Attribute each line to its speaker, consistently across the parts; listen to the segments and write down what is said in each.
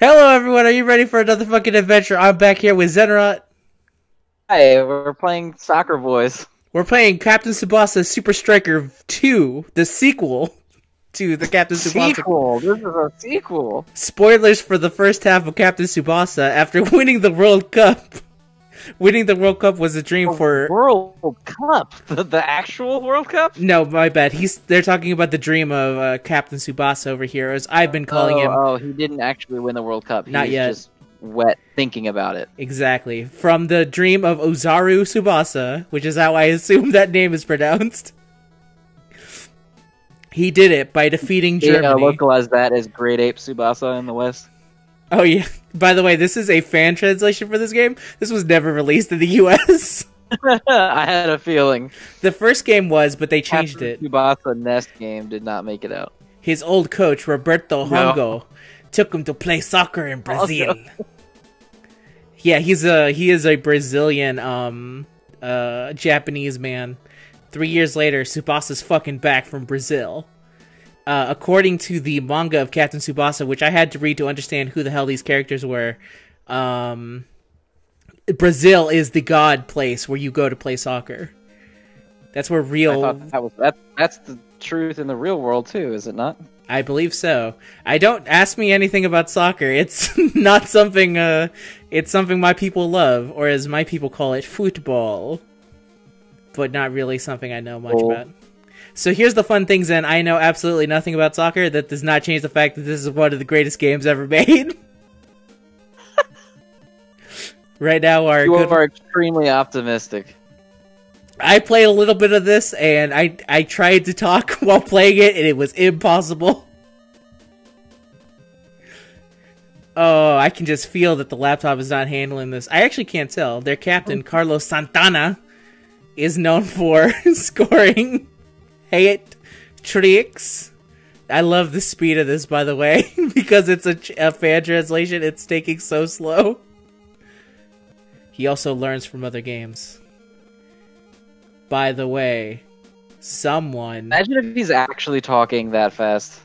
Speaker 1: Hello, everyone. Are you ready for another fucking adventure? I'm back here with Zenrot.
Speaker 2: Hi, we're playing Soccer Boys.
Speaker 1: We're playing Captain Tsubasa Super Striker 2, the sequel to the Captain Tsubasa.
Speaker 2: Sequel. This is a sequel.
Speaker 1: Spoilers for the first half of Captain Tsubasa after winning the World Cup. Winning the World Cup was a dream for
Speaker 2: World Cup. The, the actual World Cup?
Speaker 1: No, my bad. He's they're talking about the dream of uh, Captain Subasa over here, as I've been calling
Speaker 2: oh,
Speaker 1: him.
Speaker 2: Oh, he didn't actually win the World Cup. He
Speaker 1: Not yet.
Speaker 2: Just wet thinking about it.
Speaker 1: Exactly. From the dream of Ozaru Subasa, which is how I assume that name is pronounced. He did it by defeating Germany.
Speaker 2: localize that as Great Ape Subasa in the West.
Speaker 1: Oh yeah. By the way, this is a fan translation for this game. This was never released in the US.
Speaker 2: I had a feeling.
Speaker 1: the first game was, but they changed
Speaker 2: Captain
Speaker 1: it.
Speaker 2: Tsubasa Nest game did not make it out.
Speaker 1: His old coach, Roberto
Speaker 2: No.
Speaker 1: Hongo, took him to play soccer in Brazil. yeah, he's a he is a Brazilian um uh Japanese man. Three years later, Subasa's fucking back from Brazil. Uh, according to the manga of Captain Subasa, which I had to read to understand who the hell these characters were, um, Brazil is the god place where you go to play soccer. That's where
Speaker 2: I
Speaker 1: real
Speaker 2: thought that was that. That's the truth in the real world too, is it not?
Speaker 1: I believe so. I don't ask me anything about soccer. It's not something uh it's something my people love or as my people call it football. But not really something I know much
Speaker 2: Oh.
Speaker 1: about. So here's the fun things and I know absolutely nothing about soccer. That does not change the fact that this is one of the greatest games ever made. right now our
Speaker 2: You
Speaker 1: good
Speaker 2: are extremely optimistic.
Speaker 1: I played a little bit of this and I I tried to talk while playing it and it was impossible. Oh, I can just feel that the laptop is not handling this. I actually can't tell. Their captain, oh. Carlos Santana, is known for scoring hate tricks. I love the speed of this, by the way, because it's a, a fan translation. It's taking so slow. He also learns from other games. By the way, someone.
Speaker 2: Imagine if he's actually talking that fast.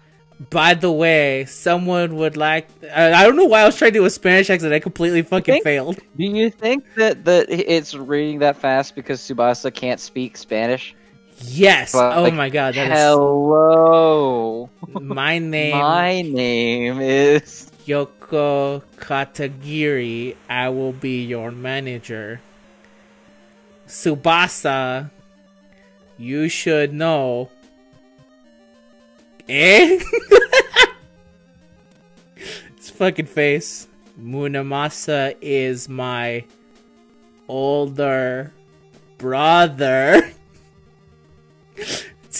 Speaker 1: By the way, someone would like. I, I don't know why I was trying to do a Spanish accent. I completely fucking
Speaker 2: think-
Speaker 1: failed.
Speaker 2: Do you think that, that it's reading that fast because Subasa can't speak Spanish?
Speaker 1: Yes.
Speaker 2: Like,
Speaker 1: oh my god. That is
Speaker 2: Hello.
Speaker 1: my name.
Speaker 2: My name is.
Speaker 1: Yoko Katagiri. I will be your manager. Subasa. You should know. Eh? His fucking face. Munemasa is my older brother.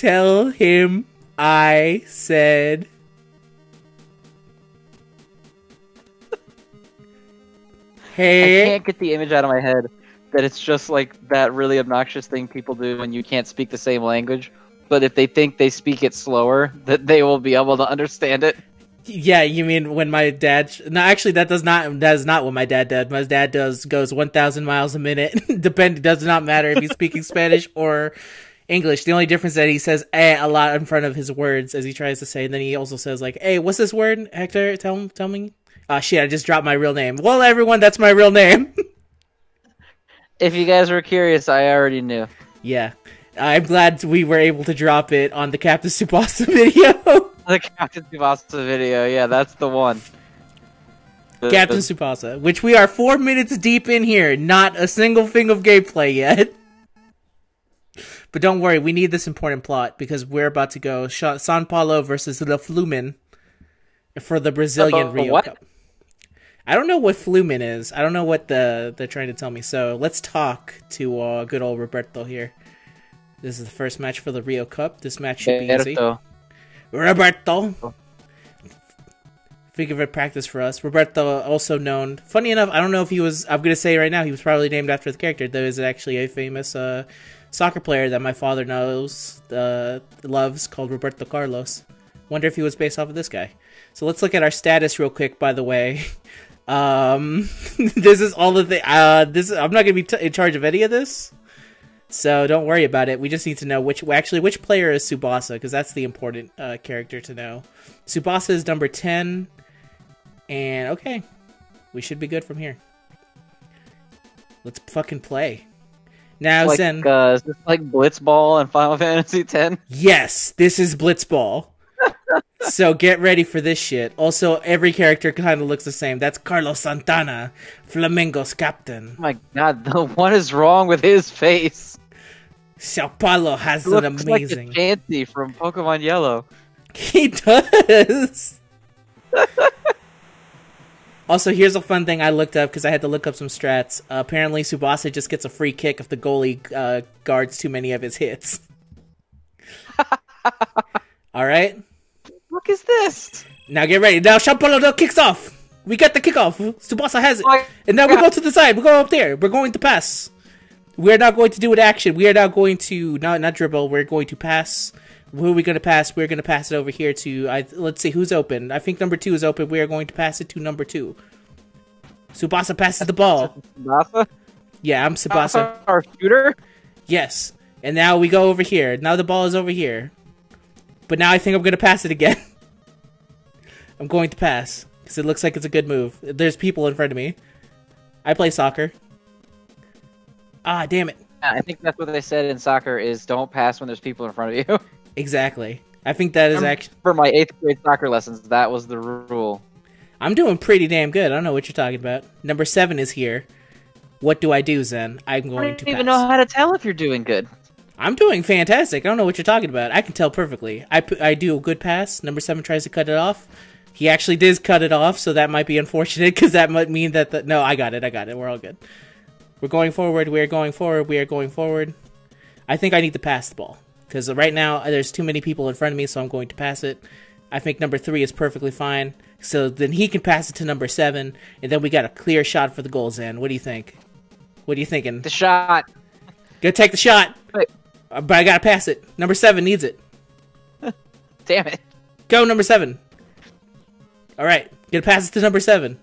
Speaker 1: Tell him I said. hey.
Speaker 2: I can't get the image out of my head that it's just like that really obnoxious thing people do when you can't speak the same language. But if they think they speak it slower, that they will be able to understand it.
Speaker 1: Yeah, you mean when my dad? Sh- no, actually, that does not. That is not what my dad does. My dad does goes one thousand miles a minute. Depend. Does not matter if he's speaking Spanish or English. The only difference is that he says "eh" a lot in front of his words as he tries to say. And then he also says like, "Hey, what's this word, Hector? Tell. Tell me." Ah, shit! I just dropped my real name. Well, everyone, that's my real name.
Speaker 2: If you guys were curious, I already knew.
Speaker 1: yeah, I'm glad we were able to drop it on the Captain Subasa video.
Speaker 2: The Captain Subasa video, yeah, that's the one. The-
Speaker 1: Captain
Speaker 2: the-
Speaker 1: Tsubasa, which we are four minutes deep in here, not a single thing of gameplay yet. But don't worry, we need this important plot because we're about to go San Paulo versus the Flumen for the Brazilian
Speaker 2: Uh,
Speaker 1: Rio
Speaker 2: what?
Speaker 1: Cup. I don't know what Flumen is. I don't know what the they're trying to tell me. So let's talk to uh, good old Roberto here. This is the first match for the Rio Cup. This match should be easy.
Speaker 2: Roberto.
Speaker 1: Think of it practice for us. Roberto, also known. Funny enough, I don't know if he was. I'm gonna say right now he was probably named after the character. There is actually a famous uh, soccer player that my father knows, uh, loves, called Roberto Carlos. Wonder if he was based off of this guy. So let's look at our status real quick. By the way, um, this is all the. Uh, this I'm not gonna be in charge of any of this. So don't worry about it. We just need to know which actually which player is Subasa because that's the important uh, character to know. Subasa is number ten. And okay, we should be good from here. Let's fucking play. Now,
Speaker 2: like,
Speaker 1: Zen.
Speaker 2: uh, is this like Blitzball and Final Fantasy X?
Speaker 1: Yes, this is Blitzball. so get ready for this shit. Also, every character kind of looks the same. That's Carlos Santana, Flamengo's captain.
Speaker 2: Oh my god, the, what is wrong with his face?
Speaker 1: Sao Paulo has an amazing.
Speaker 2: like Chansey from Pokemon Yellow.
Speaker 1: He does. also, here's a fun thing I looked up because I had to look up some strats. Uh, apparently, Subasa just gets a free kick if the goalie uh, guards too many of his hits. All right,
Speaker 2: Look is this?
Speaker 1: now get ready. Now Shampolo kicks off. We get the kickoff. Subasa has it,
Speaker 2: Oh
Speaker 1: and now we go to the side. We go up there. We're going to pass. We are not going to do an action. We are now going to not not dribble. We're going to pass. Who are we going to pass? We're going to pass it over here to. I, let's see who's open. I think number two is open. We are going to pass it to number two. Subasa passes the ball.
Speaker 2: Nasa?
Speaker 1: Yeah, I'm Subasa.
Speaker 2: Our shooter?
Speaker 1: Yes. And now we go over here. Now the ball is over here. But now I think I'm going to pass it again. I'm going to pass because it looks like it's a good move. There's people in front of me. I play soccer. Ah, damn it.
Speaker 2: I think that's what they said in soccer is don't pass when there's people in front of you.
Speaker 1: Exactly. I think that is actually.
Speaker 2: For my eighth grade soccer lessons, that was the rule.
Speaker 1: I'm doing pretty damn good. I don't know what you're talking about. Number seven is here. What do I do, Zen? I'm
Speaker 2: I
Speaker 1: going
Speaker 2: don't
Speaker 1: to
Speaker 2: even
Speaker 1: pass.
Speaker 2: know how to tell if you're doing good.
Speaker 1: I'm doing fantastic. I don't know what you're talking about. I can tell perfectly. I, I do a good pass. Number seven tries to cut it off. He actually did cut it off, so that might be unfortunate because that might mean that the. No, I got it. I got it. We're all good. We're going forward. We are going forward. We are going forward. I think I need to pass the ball because right now uh, there's too many people in front of me, so I'm going to pass it. I think number three is perfectly fine. So then he can pass it to number seven, and then we got a clear shot for the goals in. What do you think? What are you thinking?
Speaker 2: The shot.
Speaker 1: Go take the shot.
Speaker 2: Wait.
Speaker 1: Uh, But I gotta pass it. Number seven needs it.
Speaker 2: Damn it.
Speaker 1: Go, number seven. All right, gonna pass it to number seven.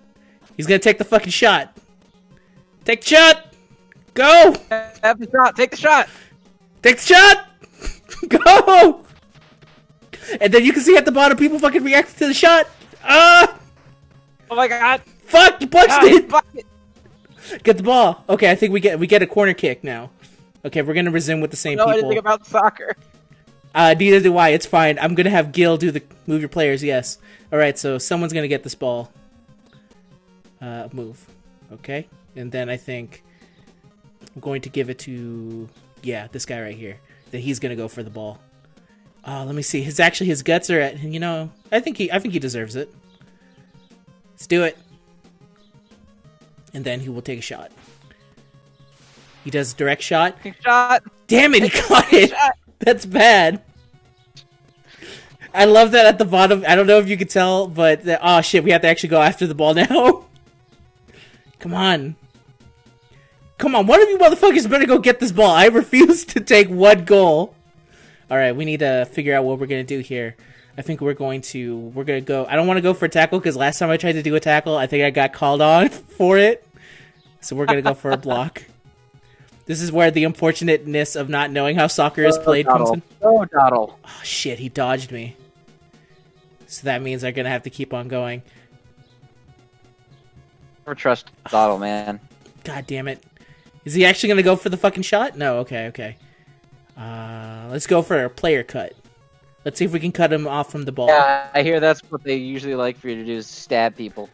Speaker 1: He's gonna take the fucking shot. Take the shot. Go.
Speaker 2: Have the shot. Take the shot.
Speaker 1: Take the shot. Go. And then you can see at the bottom people fucking react to the shot. Ah,
Speaker 2: Oh my god.
Speaker 1: fuck! You punched
Speaker 2: Ah,
Speaker 1: it.
Speaker 2: fuck it.
Speaker 1: Get the ball. Okay, I think we get we get a corner kick now. Okay, we're gonna resume with the same
Speaker 2: know
Speaker 1: people.
Speaker 2: anything about soccer.
Speaker 1: Uh, neither do I. It's fine. I'm gonna have Gil do the move your players. Yes. All right. So someone's gonna get this ball. Uh, move. Okay. And then I think I'm going to give it to yeah this guy right here. That he's gonna go for the ball. Uh, let me see. His actually his guts are at. You know, I think he I think he deserves it. Let's do it. And then he will take a shot. He does direct shot.
Speaker 2: Shot.
Speaker 1: Damn it! He caught it.
Speaker 2: Shot.
Speaker 1: That's bad. I love that at the bottom. I don't know if you could tell, but the, oh shit, we have to actually go after the ball now. Come on. Come on, one of you motherfuckers better go get this ball. I refuse to take one goal. Alright, we need to figure out what we're gonna do here. I think we're going to we're gonna go I don't wanna go for a tackle because last time I tried to do a tackle, I think I got called on for it. So we're gonna go for a block. This is where the unfortunateness of not knowing how soccer is oh, played comes in.
Speaker 2: Oh, Doddle.
Speaker 1: Oh shit, he dodged me. So that means I'm gonna have to keep on going.
Speaker 2: Never trust Doddle, man.
Speaker 1: God damn it. Is he actually gonna go for the fucking shot? No, okay, okay. Uh, let's go for a player cut. Let's see if we can cut him off from the ball.
Speaker 2: Yeah, I hear that's what they usually like for you to do is stab people.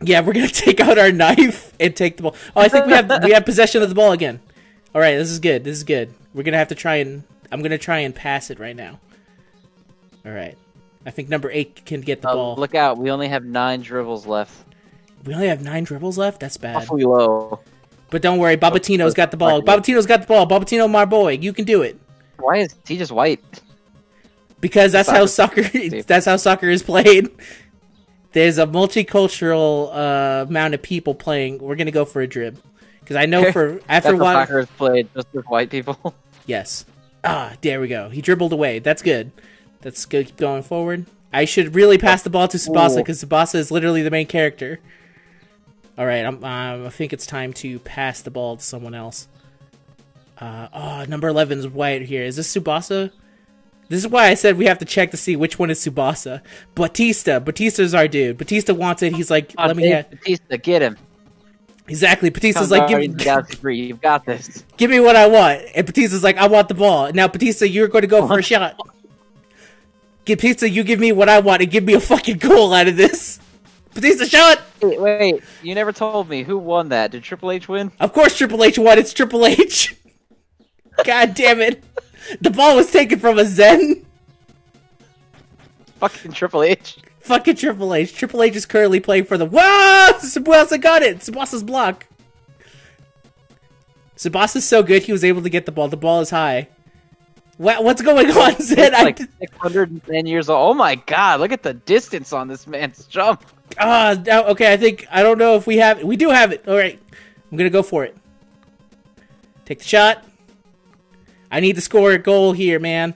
Speaker 1: Yeah, we're gonna take out our knife and take the ball. Oh, I think we have we have possession of the ball again. All right, this is good. This is good. We're gonna have to try and I'm gonna try and pass it right now. All right, I think number eight can get the
Speaker 2: Uh,
Speaker 1: ball.
Speaker 2: look out, we only have nine dribbles left.
Speaker 1: We only have nine dribbles left. That's bad.
Speaker 2: Awfully low.
Speaker 1: But don't worry, Babatino's got the ball. Babatino's got the ball. Babatino, my boy, you can do it
Speaker 2: Why is he just white?
Speaker 1: because that's how
Speaker 2: Soccer.
Speaker 1: soccer. That's how soccer is played. There's a multicultural uh, amount of people playing. We're gonna go for a drib because I know for after
Speaker 2: That's
Speaker 1: a while.
Speaker 2: soccer is played, just with white people.
Speaker 1: Yes. Ah, there we go. He dribbled away. That's good. That's good. Keep going forward. I should really pass the ball to Sabasa because Sabasa is literally the main character. All right, I'm, um, I think it's time to pass the ball to someone else. Uh, oh, number 11's white here. Is this Subasa? This is why I said we have to check to see which one is Subasa. Batista. Batista's our dude. Batista wants it. He's like, let me
Speaker 2: Dave
Speaker 1: have.
Speaker 2: Batista, get him.
Speaker 1: Exactly. Batista's
Speaker 2: Come
Speaker 1: like, give me,
Speaker 2: of the Galaxy 3, you've got this.
Speaker 1: give me what I want. And Batista's like, I want the ball. Now, Batista, you're going to go for a shot. Give Batista, you give me what I want and give me a fucking goal out of this. Batista, shot!
Speaker 2: Wait, wait, you never told me who won that. Did Triple H win?
Speaker 1: Of course, Triple H won. It's Triple H. God damn it. The ball was taken from a Zen.
Speaker 2: Fucking Triple H.
Speaker 1: Fucking Triple H. Triple H is currently playing for the. Whoa! Tsubasa got it! Tsubasa's block. Tsubasa's so good he was able to get the ball. The ball is high. What, what's going on, Zen?
Speaker 2: It's like
Speaker 1: d-
Speaker 2: 610 years old. Oh my god, look at the distance on this man's jump.
Speaker 1: Ah, now- okay. I think I don't know if we have. We do have it. All right, I'm gonna go for it. Take the shot. I need to score a goal here, man.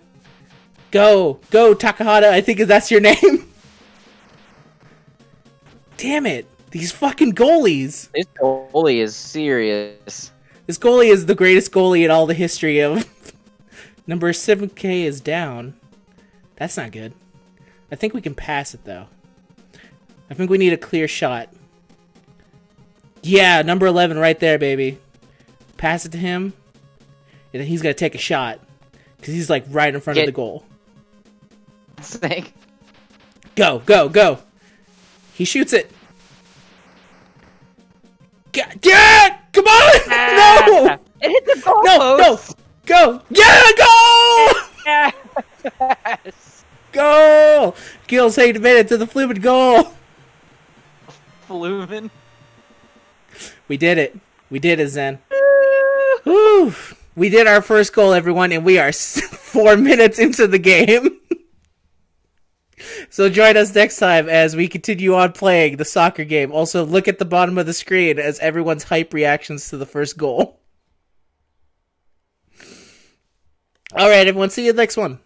Speaker 1: Go, go, Takahata. I think that's your name. Damn it! These fucking goalies.
Speaker 2: This goalie is serious.
Speaker 1: This goalie is the greatest goalie in all the history of. Number 7K is down. That's not good. I think we can pass it though. I think we need a clear shot. Yeah, number 11 right there, baby. Pass it to him. And then he's going to take a shot. Because he's like right in front of the goal.
Speaker 2: Snake.
Speaker 1: Go, go, go. He shoots it. God, yeah! Come on! No! Ah.
Speaker 2: It hit the goal
Speaker 1: No, no! Go! Yeah, go!
Speaker 2: Yes!
Speaker 1: Goal! Gills eight minutes to the fluid goal.
Speaker 2: Flumen.
Speaker 1: We did it. We did it, Zen. Whew. We did our first goal, everyone, and we are four minutes into the game. so join us next time as we continue on playing the soccer game. Also, look at the bottom of the screen as everyone's hype reactions to the first goal. All right, everyone. See you next one.